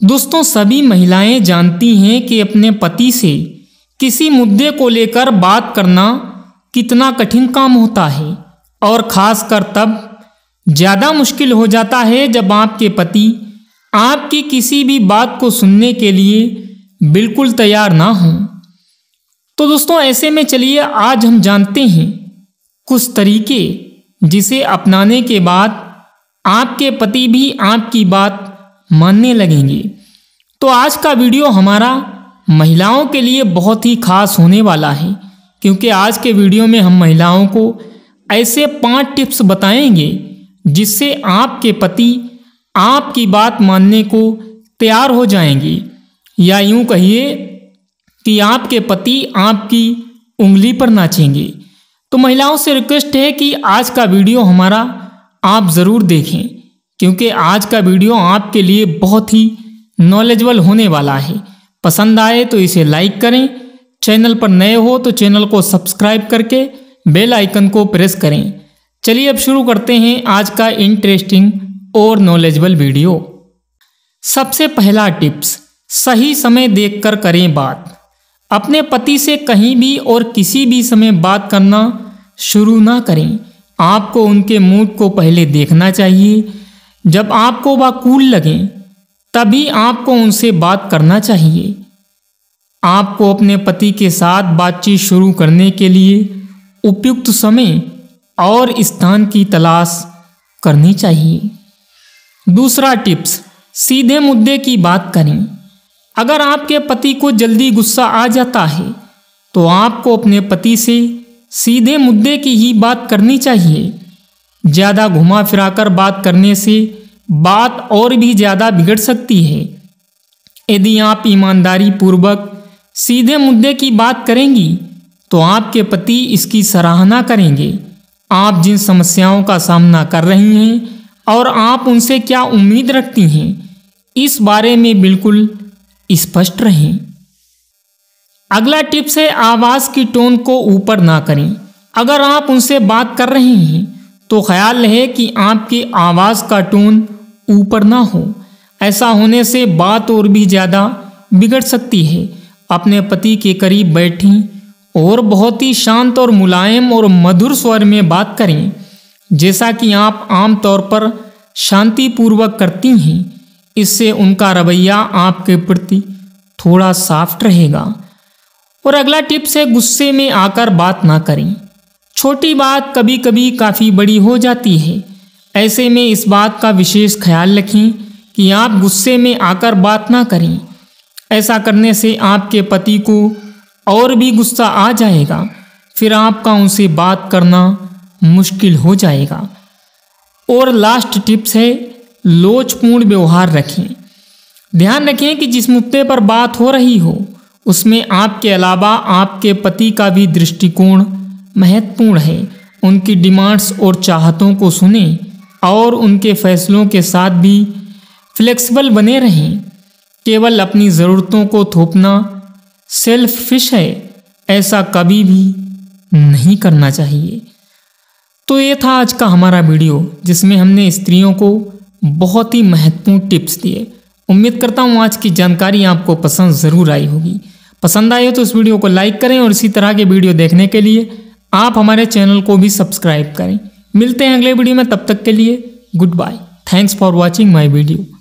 दोस्तों, सभी महिलाएँ जानती हैं कि अपने पति से किसी मुद्दे को लेकर बात करना कितना कठिन काम होता है और खासकर तब ज़्यादा मुश्किल हो जाता है जब आपके पति आपकी किसी भी बात को सुनने के लिए बिल्कुल तैयार ना हों। तो दोस्तों, ऐसे में चलिए, आज हम जानते हैं कुछ तरीके जिसे अपनाने के बाद आपके पति भी आपकी बात मानने लगेंगे। तो आज का वीडियो हमारा महिलाओं के लिए बहुत ही खास होने वाला है, क्योंकि आज के वीडियो में हम महिलाओं को ऐसे पाँच टिप्स बताएँगे, जिससे आपके पति आपकी बात मानने को तैयार हो जाएँगे। या यूँ कहिए कि आपके पति आपकी उंगली पर नाचेंगे। तो महिलाओं से रिक्वेस्ट है कि आज का वीडियो हमारा आप ज़रूर देखें। क्योंकि आज का वीडियो आपके लिए बहुत ही नॉलेजबल होने वाला है। पसंद आए तो इसे लाइक करें। चैनल पर नए हो तो चैनल को सब्सक्राइब करके बेल आइकन को प्रेस करें। चलिए अब शुरू करते हैं आज का इंटरेस्टिंग और नॉलेजबल वीडियो। सबसे पहला टिप्स सही समय देखकर करें बात। अपने पति से कहीं भी और किसी भी समय बात करना शुरू ना करें। आपको उनके मूड को पहले देखना चाहिए। जब आपको वह कूल लगे, तभी आपको उनसे बात करना चाहिए। आपको अपने पति के साथ बातचीत शुरू करने के लिए उपयुक्त समय और स्थान की तलाश करनी चाहिए। दूसरा टिप्स, सीधे मुद्दे की बात करें। अगर आपके पति को जल्दी गुस्सा आ जाता है तो आपको अपने पति से सीधे मुद्दे की ही बात करनी चाहिए। ज़्यादा घुमा फिराकर बात करने से बात और भी ज़्यादा बिगड़ सकती है। यदि आप ईमानदारी पूर्वक सीधे मुद्दे की बात करेंगी तो आपके पति इसकी सराहना करेंगे। आप जिन समस्याओं का सामना कर रही हैं और आप उनसे क्या उम्मीद रखती हैं, इस बारे में बिल्कुल स्पष्ट रहें। अगला टिप्स है आवाज़ की टोन को ऊपर ना करें। अगर आप उनसे बात कर रहे हैं तो ख्याल रहे कि आपकी आवाज़ का टोन ऊपर ना हो। ऐसा होने से बात और भी ज़्यादा बिगड़ सकती है। अपने पति के करीब बैठें और बहुत ही शांत और मुलायम और मधुर स्वर में बात करें। जैसा कि आप आम तौर पर शांतिपूर्वक करती हैं, इससे उनका रवैया आपके प्रति थोड़ा सॉफ्ट रहेगा। और अगला टिप्स है गुस्से में आकर बात ना करें। छोटी बात कभी कभी काफ़ी बड़ी हो जाती है। ऐसे में इस बात का विशेष ख्याल रखें कि आप गुस्से में आकर बात ना करें। ऐसा करने से आपके पति को और भी गुस्सा आ जाएगा। फिर आपका उनसे बात करना मुश्किल हो जाएगा। और लास्ट टिप्स है, लोचपूर्ण व्यवहार रखें। ध्यान रखें कि जिस मुद्दे पर बात हो रही हो, उसमें आपके अलावा आपके पति का भी दृष्टिकोण महत्वपूर्ण है। उनकी डिमांड्स और चाहतों को सुने और उनके फैसलों के साथ भी फ्लेक्सिबल बने रहें। केवल अपनी ज़रूरतों को थोपना सेल्फ फ़िश है, ऐसा कभी भी नहीं करना चाहिए। तो ये था आज का हमारा वीडियो, जिसमें हमने स्त्रियों को बहुत ही महत्वपूर्ण टिप्स दिए। उम्मीद करता हूँ आज की जानकारी आपको पसंद ज़रूर आई होगी। पसंद आए तो इस वीडियो को लाइक करें और इसी तरह के वीडियो देखने के लिए आप हमारे चैनल को भी सब्सक्राइब करें। मिलते हैं अगले वीडियो में, तब तक के लिए, good bye. Thanks for watching my video